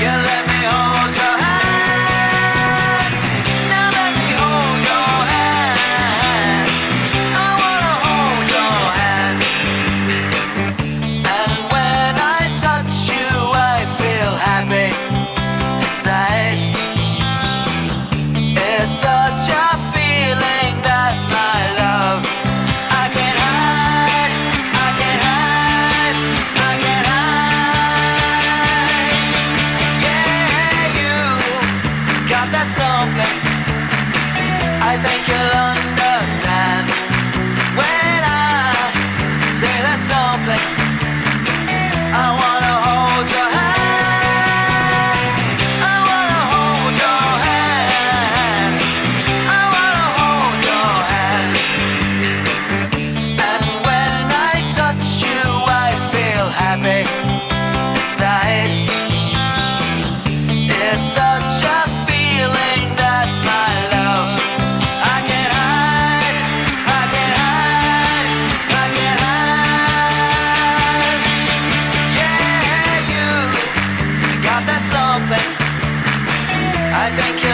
You let me I thank you, Lord. Thank you.